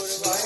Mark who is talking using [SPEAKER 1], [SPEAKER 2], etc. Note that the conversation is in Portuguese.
[SPEAKER 1] vai.